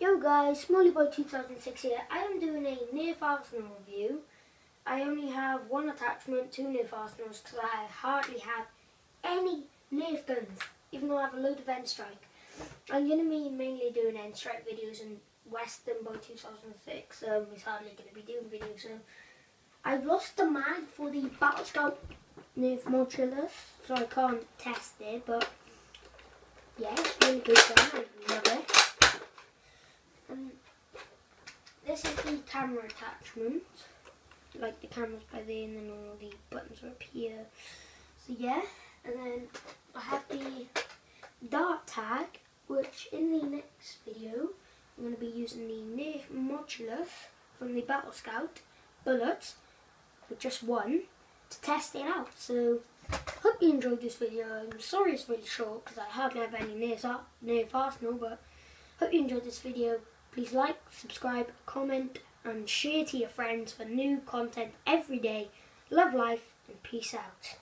Yo guys, Smollyboy2006 here. I am doing a Nerf Arsenal review. I only have one attachment to Nerf Arsenals because I hardly have any Nerf guns, even though I have a load of N-Strike. I'm going to be mainly doing N-Strike videos and Western Boy 2006 um, is hardly going to be doing videos. So I've lost the mag for the Battle Scout Nerf Modulus, so I can't test it, but yeah, it's really good gun. I love it. Um, this is the camera attachment. Like the camera's by there and then all the buttons are up here. So yeah, and then I have the dart tag, which in the next video I'm going to be using the Nerf Modulus from the Battle Scout bullets with just one to test it out. So hope you enjoyed this video. I'm sorry it's really short because I hardly have any Nerf, Arsenal, but hope you enjoyed this video. Please like, subscribe, comment and share to your friends for new content every day. Love life and peace out.